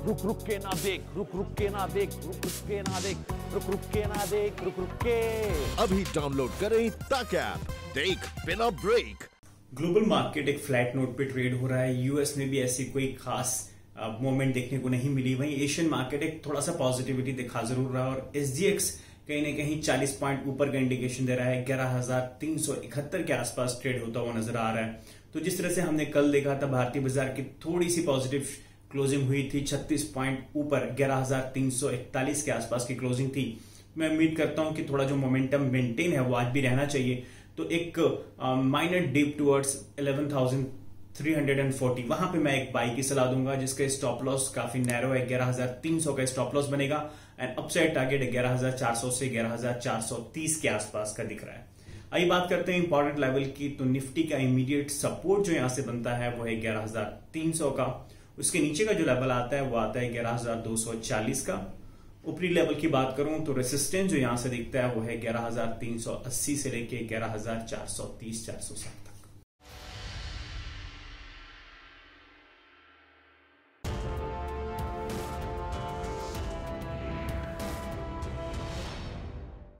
रुक रुक के ना देख रुक रुक के ना देख रुक रुक के ना देख रुक रुक के ना देख रुक रुक के। अभी डाउनलोड करें तक ऐप। देख बिना ब्रेक। ग्लोबल मार्केट एक फ्लैट नोट पे ट्रेड हो रहा है। यूएस में भी ऐसी कोई खास मोमेंट देखने को नहीं मिली। वहीं एशियन मार्केट एक थोड़ा सा पॉजिटिविटी दिखा ज़रूर रहा और एसजीएक्स कहीं ना कहीं 40 पॉइंट ऊपर का इंडिकेशन दे रहा है। ग्यारह हज़ार तीन सौ इकहत्तर के आसपास ट्रेड होता हुआ नज़र आ रहा है। तो जिस तरह से हमने कल देखा था भारतीय बाज़ार की थोड़ी सी पॉजिटिव क्लोजिंग हुई थी 36 पॉइंट ऊपर ग्यारह हज़ार तीन सौ इकतालीस के आसपास की क्लोजिंग थी। मैं उम्मीद करता हूँ कि थोड़ा जो मोमेंटम मेंटेन है वो आज भी रहना चाहिए। तो एक माइनर डिप टुवर्ड्स 11,340 वहाँ पे मैं एक बाई की सलाह दूँगा जिसका स्टॉप लॉस काफ़ी नैरो है। 11,300 का स्टॉप लॉस बनेगा एंड अपसाइड टारगेट 11,400 से 11,430 के आसपास का दिख रहा है। आइए बात करते हैं इंपॉर्टेंट लेवल की। तो निफ्टी का इमीडिएट सपोर्ट जो यहाँ से बनता है वो है 11,300 का। उसके नीचे का जो लेवल आता है वो आता है 11,240 का। ऊपरी लेवल की बात करूँ तो रेसिस्टेंस जो यहाँ से दिखता है वो है 11,380 से लेके 11,430 460